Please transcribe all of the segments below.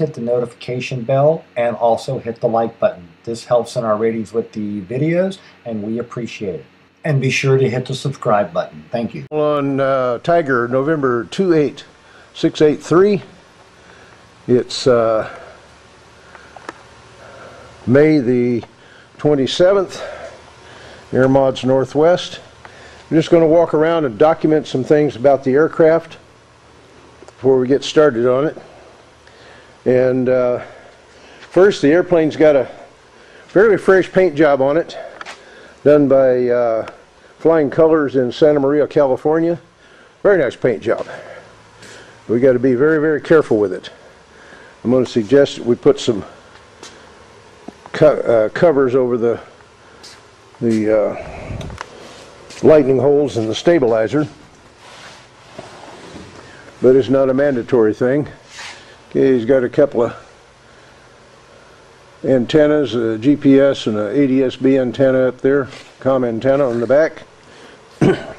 hit the notification bell and also hit the like button. This helps in our ratings with the videos and we appreciate it. And be sure to hit the subscribe button. Thank you. On uh, Tiger, November 28683. It's uh, May the 27th, Air Mods Northwest. I'm just going to walk around and document some things about the aircraft before we get started on it. And uh, first, the airplane's got a fairly fresh paint job on it, done by uh, Flying Colors in Santa Maria, California. Very nice paint job. We got to be very, very careful with it. I'm going to suggest that we put some co uh, covers over the the uh, lightening holes in the stabilizer, but it's not a mandatory thing. Okay, he's got a couple of antennas, a GPS and an ADS-B antenna up there, COM antenna on the back. A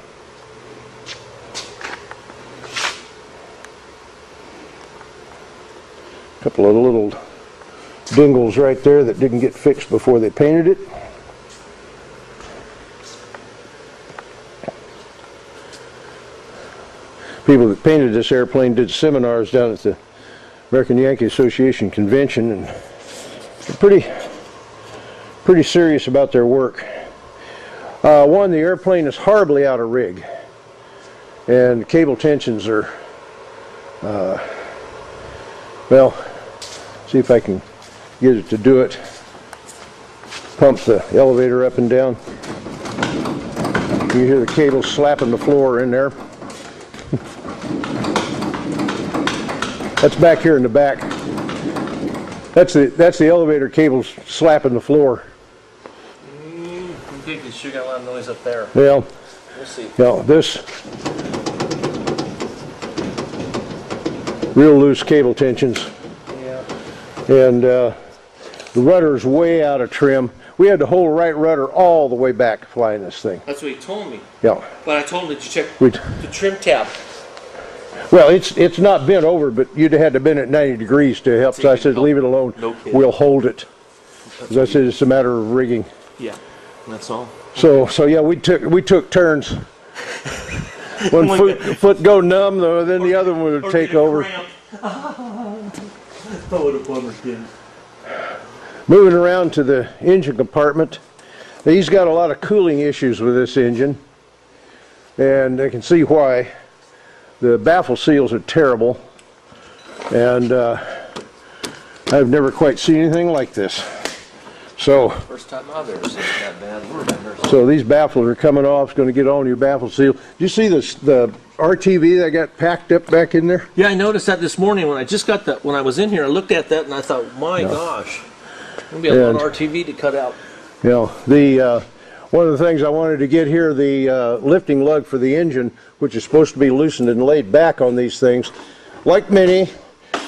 couple of little dingles right there that didn't get fixed before they painted it. People that painted this airplane did seminars down at the American Yankee Association convention and they're pretty pretty serious about their work. Uh, one, the airplane is horribly out of rig and cable tensions are uh, well see if I can get it to do it. Pump the elevator up and down. You hear the cable slapping the floor in there. That's back here in the back. That's the that's the elevator cables slapping the floor. Mm, you think you sure got a lot of noise up there. Well, We'll see. yeah, this real loose cable tensions. Yeah. and uh, the rudder's way out of trim. We had the whole right rudder all the way back flying this thing. That's what he told me. Yeah. But I told him to check We, the trim tab. Well, it's it's not bent over, but you'd have had to bend it 90 degrees to help. So I said, leave it alone. No kidding. We'll hold it. As I said, it's a matter of rigging. Yeah. That's all. So so yeah, we took we took turns. One One foot guy- foot go numb, though, then the other one would take over. cramp. oh, what a bummer, kid. Moving around to the engine compartment, he's got a lot of cooling issues with this engine, and I can see why. The baffle seals are terrible, and uh, I've never quite seen anything like this. So, First time I've ever seen that bad. We're so these baffles are coming off. It's going to get on your baffle seal. Do you see this the RTV that got packed up back in there? Yeah, I noticed that this morning when I just got that. When I was in here, I looked at that and I thought, my gosh, there'll be a And- lot of RTV to cut out. You know, the uh, one of the things I wanted to get here, the uh, lifting lug for the engine, which is supposed to be loosened and laid back on these things, like many,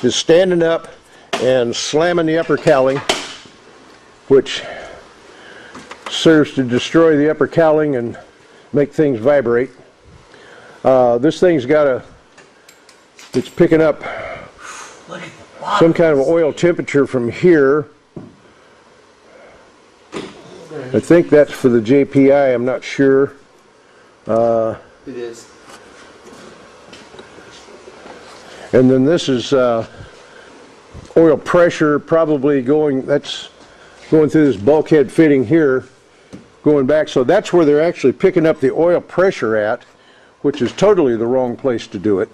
is standing up and slamming the upper cowling, which serves to destroy the upper cowling and make things vibrate. Uh, this thing's got a, it's picking up Look at the bottom. some kind of oil temperature from here. I think that's for the JPI, I'm not sure. It is. And then this is uh, oil pressure probably going, that's going through this bulkhead fitting here, going back. So that's where they're actually picking up the oil pressure at, which is totally the wrong place to do it.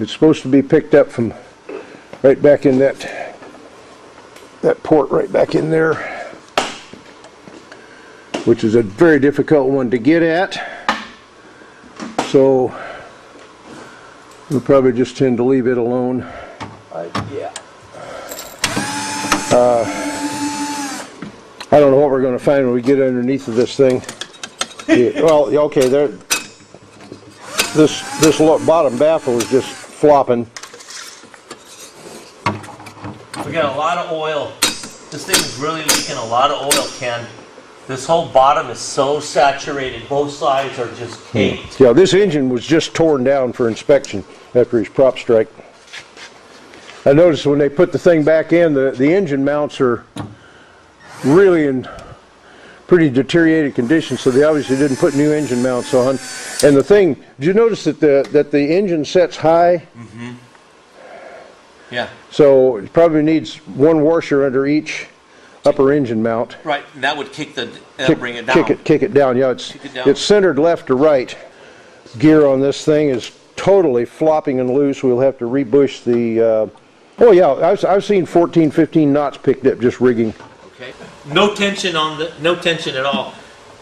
It's supposed to be picked up from right back in that, that port right back in there, which is a very difficult one to get at. So we'll probably just tend to leave it alone. Uh, yeah. I don't know what we're gonna find when we get underneath of this thing. Yeah, Well, okay, there, this, this bottom baffle is just flopping. We got a lot of oil. This thing is really leaking a lot of oil, Ken. This whole bottom is so saturated. Both sides are just caked. Yeah, this engine was just torn down for inspection after his prop strike. I noticed when they put the thing back in, the, the engine mounts are really in pretty deteriorated condition, so they obviously didn't put new engine mounts on. And the thing, did you notice that the, that the engine sets high? Mm-hmm. Yeah. So it probably needs one washer under each upper engine mount. Right, and that would kick the, that'll Kick- bring it down. Kick it, kick it down, yeah, it's, it down. it's centered left to right. Gear on this thing is totally flopping and loose, we'll have to rebush the, uh, oh yeah, I've, I've seen 14, 15 knots picked up just rigging. Okay. No tension on the, no tension at all.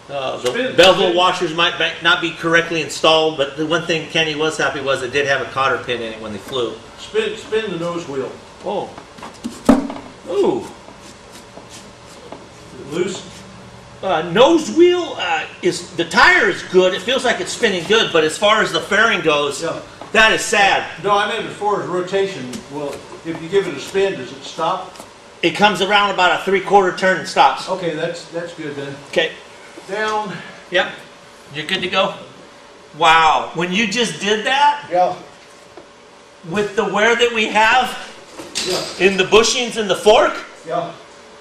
Uh, the Spin- bevel spin. washers might ba- not be correctly installed, but the one thing Kenny was happy was it did have a cotter pin in it when they flew. Spin, spin the nose wheel. Oh. Ooh. Loose. Uh, nose wheel uh, is the tire is good. It feels like it's spinning good, but as far as the fairing goes, Yeah. that is sad. No, I meant as far as rotation, well, if you give it a spin, does it stop? It comes around about a three quarter turn and stops. Okay, that's, that's good then. Okay. Down. Yep. You're good to go. Wow. When you just did that Yeah. with the wear that we have Yeah, in the bushings and the fork, yeah,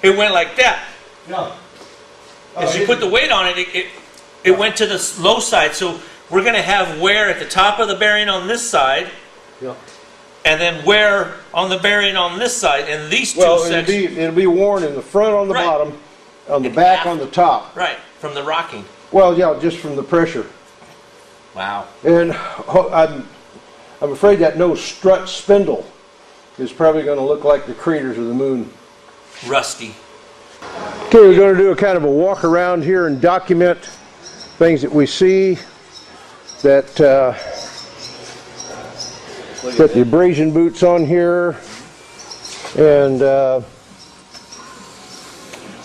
it went like that. Yeah. Oh, As you put the weight on it, it, it, it went to the low side. So we're going to have wear at the top of the bearing on this side, Yeah. and then wear on the bearing on this side. And these two Well, it'll be, it'll be worn in the front on the Right. bottom, on the back half. on the top. right, from the rocking. Well, yeah, just from the pressure. Wow. And I'm, I'm afraid that nose strut spindle is probably gonna look like the craters of the moon. Rusty. Okay, we're gonna do a kind of a walk around here and document things that we see that, uh, got the abrasion boots on here. And, uh,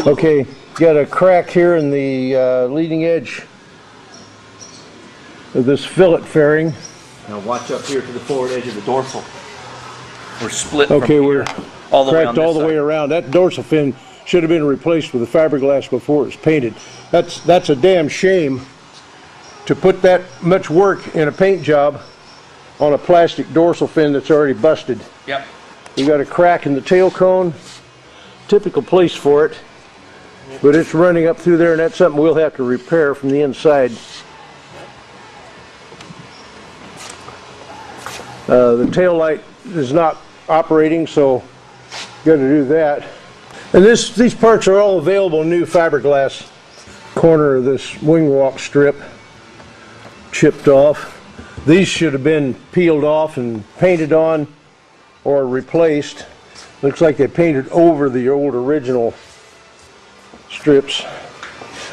okay, got a crack here in the, uh, leading edge of this fillet fairing. Now watch up here to the forward edge of the dorsal. We're split Okay, we're all the cracked all the side. way around. That dorsal fin should have been replaced with a fiberglass before it was painted. That's, that's a damn shame to put that much work in a paint job on a plastic dorsal fin that's already busted. Yep. We got a crack in the tail cone, typical place for it, but it's running up through there and that's something we'll have to repair from the inside. Uh, the tail light is not operating, so got to do that. And this, these parts are all available new fiberglass. Corner of this wing walk strip chipped off. These should have been peeled off and painted on or replaced. Looks like they painted over the old original strips.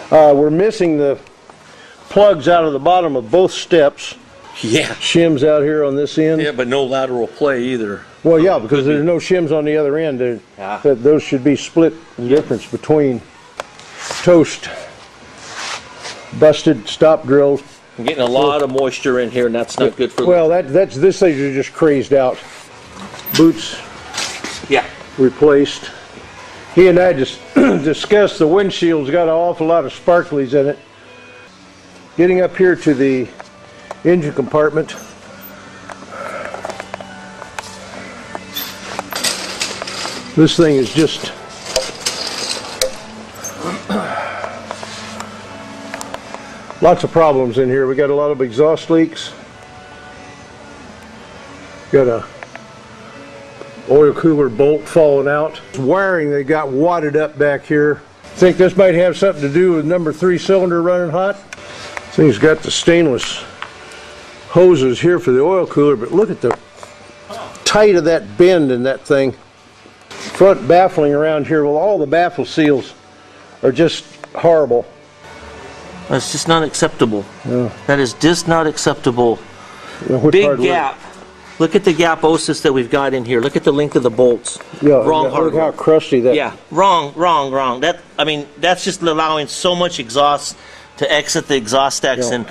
Uh, we're missing the plugs out of the bottom of both steps. Yeah. Shims out here on this end. Yeah, but no lateral play either. Well, yeah, because there's no shims on the other end. There- Yeah. that Those should be split, the difference between toast, busted stop drills. I'm getting a lot of moisture in here, and that's not good for. Well, that, that's, this things are just crazed out. Boots yeah. replaced. He and I just discussed the windshield's got an awful lot of sparklies in it. Getting up here to the engine compartment. This thing is just lots of problems in here. We got a lot of exhaust leaks. Got a oil cooler bolt falling out. Wiring they got wadded up back here. Think this might have something to do with number three cylinder running hot? Thing's got the stainless hoses here for the oil cooler, but look at the tight of that bend in that thing. Front baffling around here, well all the baffle seals are just horrible. That's just not acceptable. That is just not acceptable. Big gap. Look at the gap osis that we've got in here. Look at the length of the bolts. Yeah, wrong look how crusty that. Yeah, wrong, wrong, wrong. That I mean, that's just allowing so much exhaust to exit the exhaust stacks Yeah. and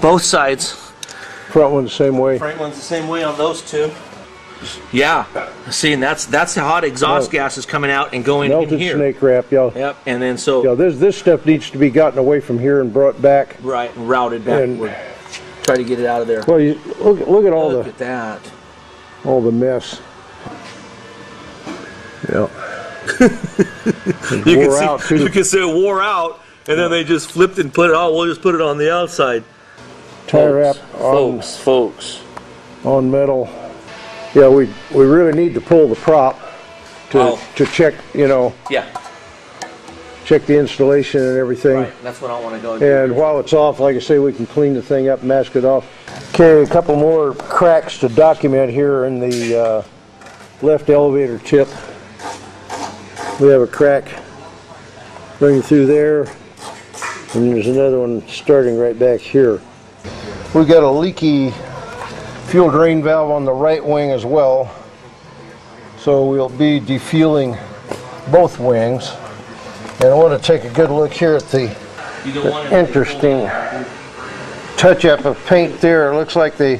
both sides. Front one the same way. Front one's the same way on those two. Yeah, see, and that's that's the hot exhaust Melt- gas is coming out and going in Melted here. snake wrap, yeah. Yep, and then so Yeah, this this stuff needs to be gotten away from here and brought back. right and routed And- backward. Try to get it out of there. Well, you, look look at all Look the at that. all the mess. Yeah. You Wore can see, out, too. you can see it wore out, and then they just flipped and put it. Oh, we'll just put it on the outside. Tire wrap on, folks, folks. on metal. Yeah, we, we really need to pull the prop to, Oh. to check, you know, Yeah, check the installation and everything. right. That's what I want to go do. And while it's off, like I say, we can clean the thing up, mask it off. Okay, a couple more cracks to document here in the uh, left elevator tip. We have a crack running through there, and there's another one starting right back here. We got a leaky fuel drain valve on the right wing as well, so we'll be defueling both wings. And I want to take a good look here at the to interesting touch-up of paint there. It looks like the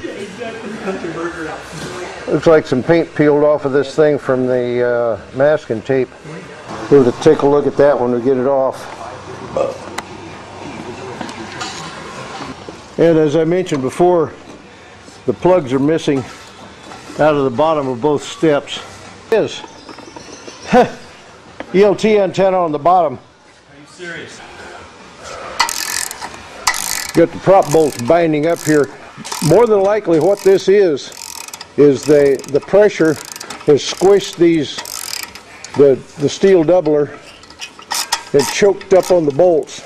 looks like some paint peeled off of this thing from the uh, masking tape. We'll take a look at that when we get it off. And as I mentioned before, the plugs are missing out of the bottom of both steps. Is ELT antenna on the bottom. Are you serious? Got the prop bolts binding up here. More than likely what this is, is they, the pressure has squished these, the, the steel doubler and choked up on the bolts.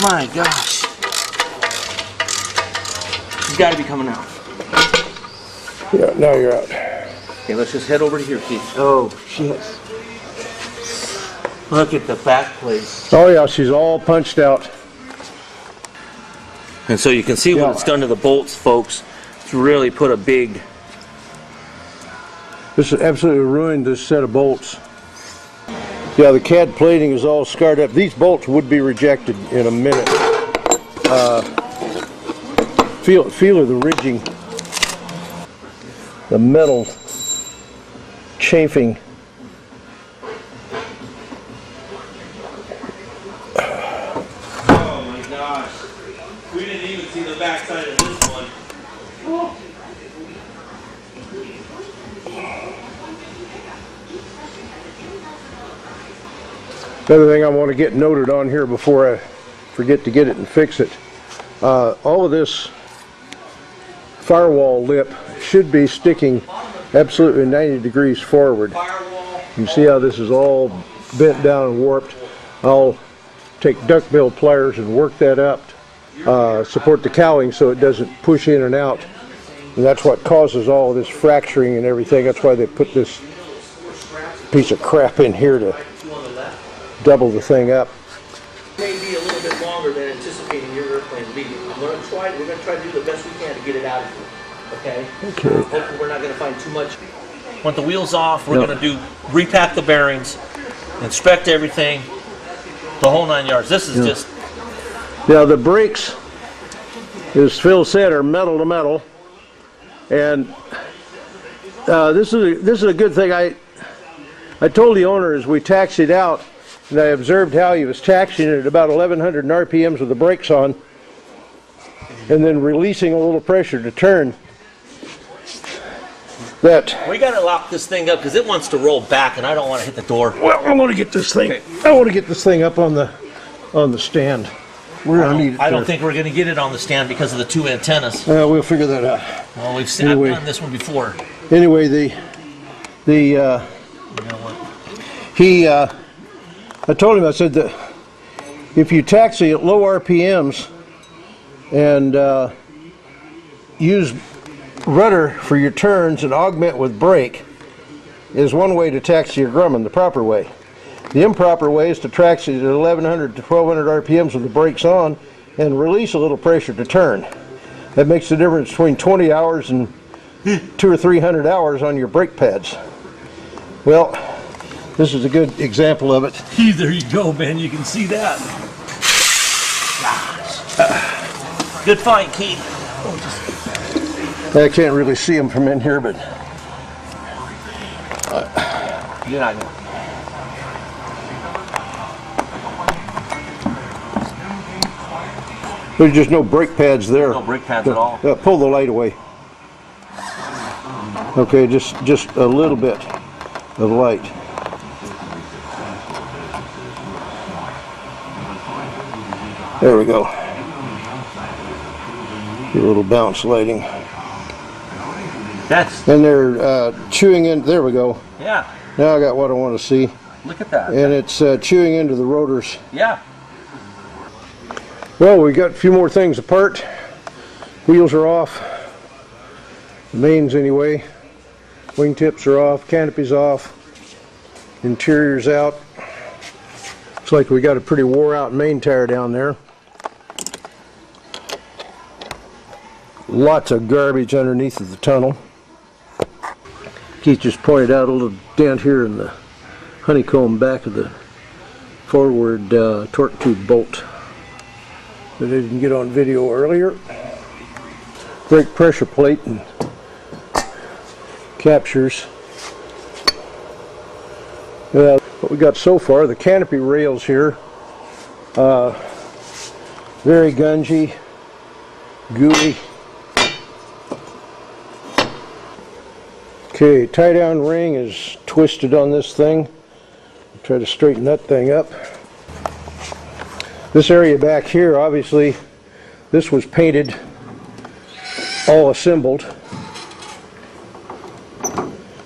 My gosh. He's got to be coming out. Yeah, now you're out. Okay, let's just head over to here, Keith. Oh, shit. Look at the back plates. Oh yeah, she's all punched out. And so you can see what it's done to the bolts, folks. It's really put a big. This has absolutely ruined this set of bolts. Yeah, the CAD plating is all scarred up. These bolts would be rejected in a minute. Uh, feel, feel of the ridging. The metal chafing. Oh my gosh. We didn't even see the backside of this one. Another thing I want to get noted on here before I forget to get it and fix it. Uh, all of this firewall lip should be sticking absolutely 90 degrees forward. You see how this is all bent down and warped? I'll take duckbill pliers and work that up. Uh, support the cowling so it doesn't push in and out. And that's what causes all this fracturing and everything. That's why they put this piece of crap in here to double the thing up. May be a little bit longer than anticipating your airplane leaving. I'm gonna try, we're gonna try to do the best we can to get it out of here, okay? Okay. Hopefully, we're not gonna find too much. Want the wheels off, we're No. gonna do, repack the bearings, inspect everything, the whole nine yards. This is just, Now the brakes, as Phil said, are metal to metal, and uh, this is a, this is a good thing. I I told the owner as we taxied out, and I observed how he was taxiing it at about 1100 RPMs with the brakes on, and then releasing a little pressure to turn. That We gotta lock this thing up because it wants to roll back and I don't want to hit the door. well, I want to get this thing. I want to get this thing up on the on the stand. We're need it. I don't think we're gonna get it on the stand because of the two antennas. Uh, we'll figure that out. Well, we've seen, Anyway. I've done this one before. Anyway, the the uh, You know what? he uh, I told him I said that if you taxi at low RPMs and uh, use rudder for your turns and augment with brake is one way to taxi your Grumman the proper way. The improper way is to taxi at 1100 to 1200 RPMs with the brakes on and release a little pressure to turn. That makes the difference between 20 hours and two or three hundred hours on your brake pads. Well, this is a good example of it. There you go, man. You can see that. Good fight, Keith. I can't really see them from in here, but You're not gonna. there's just no brake pads there. No brake pads at all. Uh, pull the light away. Okay, just just a little bit of light. There we go. A little bounce lighting. That's And they're uh, chewing in. There we go. yeah. Now I got what I want to see, Look at that. and it's uh, chewing into the rotors. Yeah. Well, we got a few more things apart. Wheels are off. The mains anyway. Wingtips are off. Canopy's off. Interior's out. Looks like we got a pretty wore out main tire down there. Lots of garbage underneath of the tunnel. Keith just pointed out a little dent here in the honeycomb back of the forward uh, torque tube bolt that I didn't get on video earlier. Brake pressure plate and captures. Uh, what we got so far, the canopy rails here, uh, very gungy, gooey. Okay, tie down ring is twisted on this thing. Try to straighten that thing up. This area back here, obviously, this was painted, all assembled.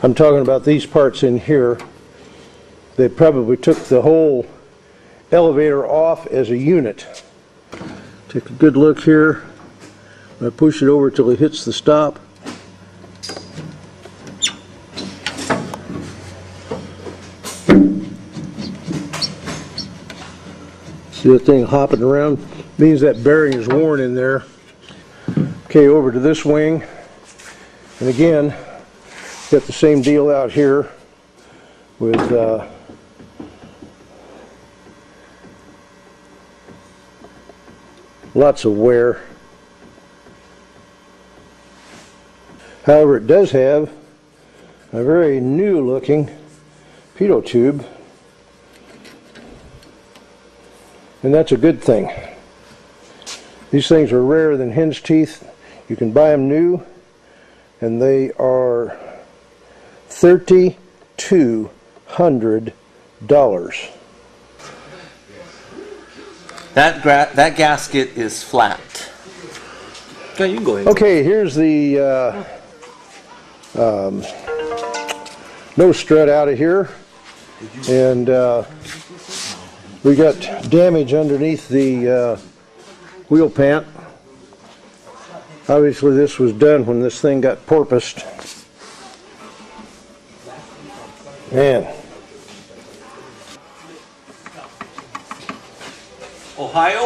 I'm talking about these parts in here. They probably took the whole elevator off as a unit. Take a good look here. I push it over till it hits the stop. See that thing hopping around? Means that bearing is worn in there. Okay, over to this wing. And again, got the same deal out here with uh, lots of wear. However, it does have a very new looking pitot tube and that's a good thing. These things are rarer than hen's teeth. You can buy them new, and they are thirty-two hundred dollars. That gra- that gasket is flat. Okay, you can go ahead. Okay, here's the uh, um, nose strut out of here, and uh, we got damage underneath the uh, wheel pant. Obviously, this was done when this thing got porpoised. Man, Ohio.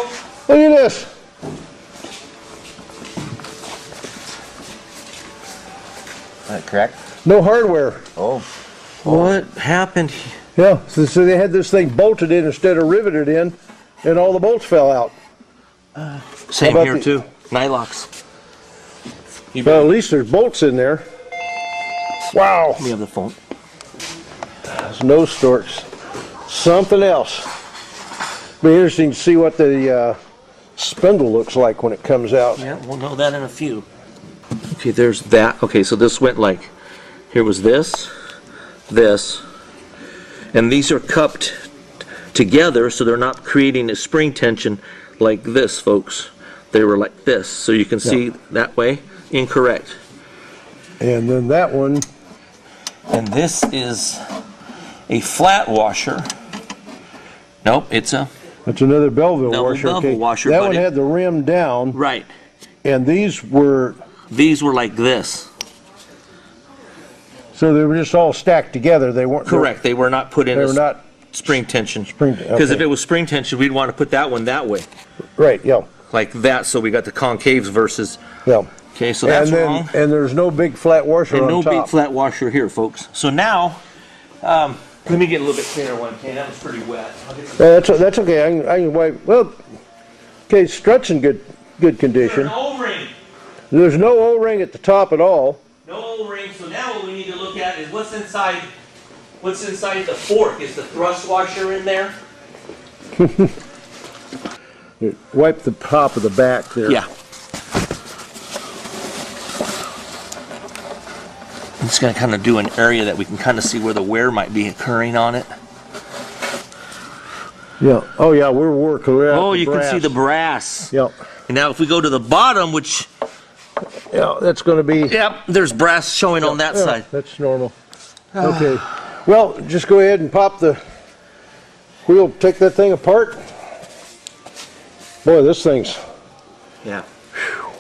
look at this. Is that correct? No hardware. Oh, What happened? Yeah, so, so they had this thing bolted in instead of riveted in, and all the bolts fell out. Same here the- too. Nylocks. You Well, at least there's bolts in there. Wow. Let me have the phone. It's no storks. Something else. Be interesting to see what the uh, spindle looks like when it comes out. Yeah, we'll know that in a few. Okay, there's that. Okay, so this went like, here was this, this, and these are cupped together so they're not creating a spring tension like this, folks. They were like this, so you can see that way. Incorrect. And then that one, And this is a flat washer. Nope, it's a that's another Belleville Double washer. Belleville okay. washer, that but one it- had the rim down, right. and these were These were like this. So they were just all stacked together. They weren't Correct. They were not put in They a were not spring tension. Spring- tension. Because if okay. it was spring tension, we'd want to put that one that way, right. Yeah, like that. So we got the concaves versus. yeah. Okay, so that's and then wrong. and there's no big flat washer And on no top. big flat washer here, folks. So now, um, let me get a little bit cleaner one. Okay, that was pretty wet. I'll get some- Uh, that's that's okay. I can, I can wipe. Well, okay, struts in good good condition. An O-ring. There's no O-ring at the top at all. No O-ring. So now what we need to look at is what's inside. What's inside the fork? Is the thrust washer in there? Wipe the top of the back there. Yeah. I'm just going to kind of do an area that we can kind of see where the wear might be occurring on it. Yeah. Oh yeah, we're working. We're Oh, the you can see the brass. Yeah. And now if we go to the bottom, which, Yeah, that's going to be. yep, there's brass showing on that yeah, side. That's normal. Okay. Well, just go ahead and pop the wheel. Take that thing apart. Boy, this thing's. Yeah.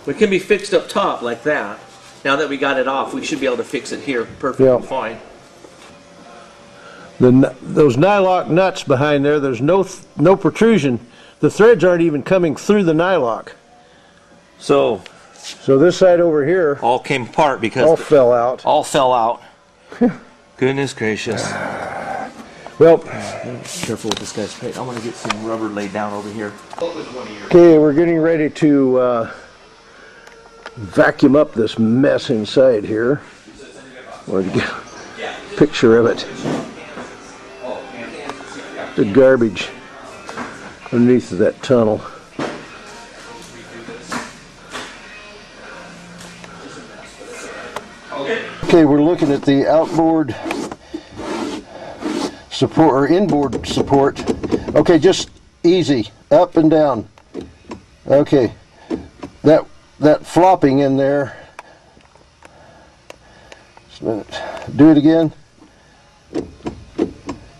It can be fixed up top like that. Now that we got it off, we should be able to fix it here perfectly Yeah. fine. The, those nylock nuts behind there, there's no th- no protrusion. The threads aren't even coming through the nylock. So So this side over here all came apart because all fell out. all fell out. Goodness gracious. Well, Careful with this guy's plate. I want to get some rubber laid down over here. okay, we're getting ready to uh, vacuum up this mess inside here. Want to get a picture of it. The garbage underneath of that tunnel. Okay, we're looking at the outboard support or inboard support. Okay, just easy, up and down. Okay, that that flopping in there. Just a minute. Do it again.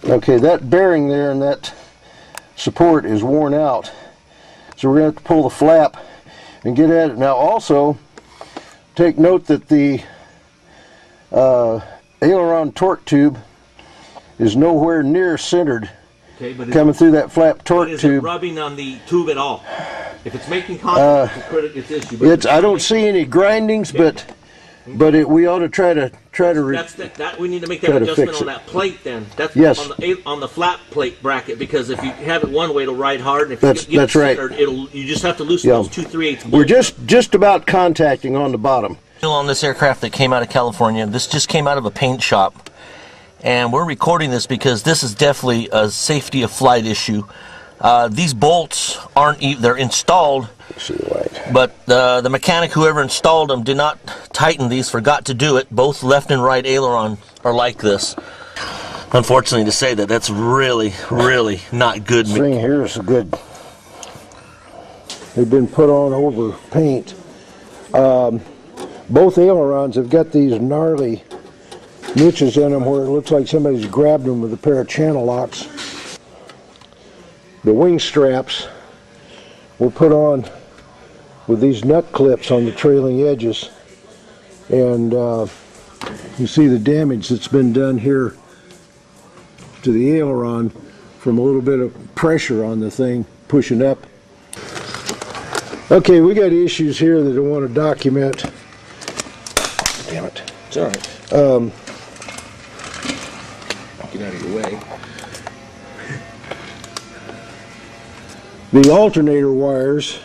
Okay, that bearing there and that support is worn out. So we're going to have to pull the flap and get at it. Now also, take note that the uh, aileron torque tube is nowhere near centered Okay, but coming through that flap torque is it tube. rubbing on the tube at all? If it's making contact, it's, criti- it's issue. But Uh, It's I don't see any grindings, but but it, we ought to try to try to That's the, that we need to make that adjustment on that plate. Then that's Yes. on the on the flat plate bracket because if you have it one way, it'll ride hard. And if That's- you get that's it right. centered, it'll you just have to loosen Yeah. those two three eighths. we're just just about contacting on the bottom. Still on this aircraft that came out of California. This just came out of a paint shop. And we're recording this because this is definitely a safety of flight issue. Uh, these bolts aren't, e- they're installed, See the light. but uh, the mechanic, whoever installed them, did not tighten these, forgot to do it. Both left and right aileron are like this. Unfortunately to say that, that's really, really not good. This thing here is a good. They've been put on over paint. Um, both ailerons have got these gnarly niches in them where it looks like somebody's grabbed them with a pair of channel locks. The wing straps were put on with these nut clips on the trailing edges. And uh, you see the damage that's been done here to the aileron from a little bit of pressure on the thing pushing up. Okay, we got issues here that I want to document. It's all right. Um, Get out of your way. the alternator wires.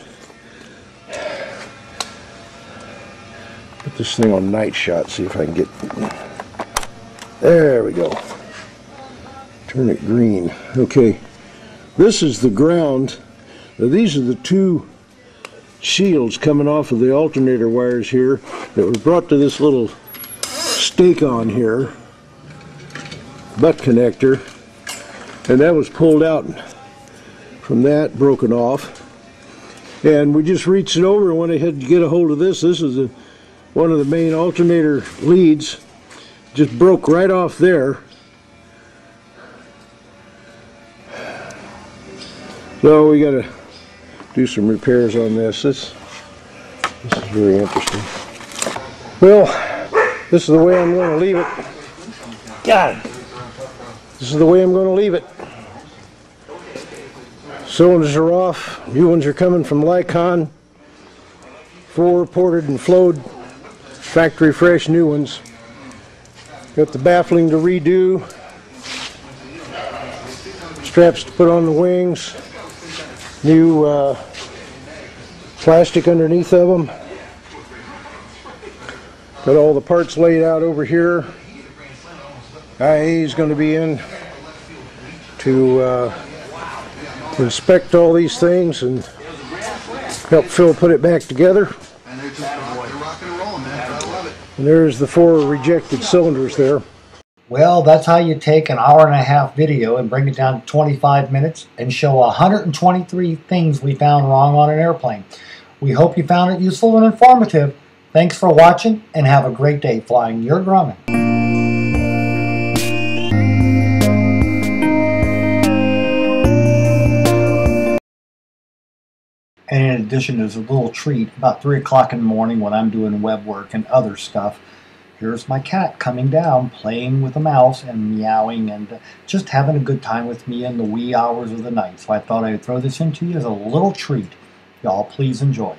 Put this thing on night shot, see if I can get. There we go. Turn it green. Okay. This is the ground. Now these are the two shields coming off of the alternator wires here that were brought to this little on here. Butt connector. And that was pulled out from that, broken off. And we just reached it over and went ahead to get a hold of this. This is a, one of the main alternator leads. Just broke right off there. So we got to do some repairs on this. This, this is very interesting. Well, this is the way I'm going to leave it. God, this is the way I'm going to leave it. Cylinders are off. New ones are coming from Lycon. Four ported and flowed. Factory fresh new ones. Got the baffling to redo. Straps to put on the wings. New uh, plastic underneath of them. Got all the parts laid out over here. IA is going to be in to uh, inspect all these things and help Phil put it back together. And there's the four rejected cylinders there. Well, that's how you take an hour and a half video and bring it down to 25 minutes and show 123 things we found wrong on an airplane. We hope you found it useful and informative. Thanks for watching and have a great day flying your Grumman. And in addition, there's a little treat about 3 o'clock in the morning when I'm doing web work and other stuff. Here's my cat coming down, playing with a mouse and meowing and just having a good time with me in the wee hours of the night. So I thought I'd throw this into you as a little treat. Y'all please enjoy.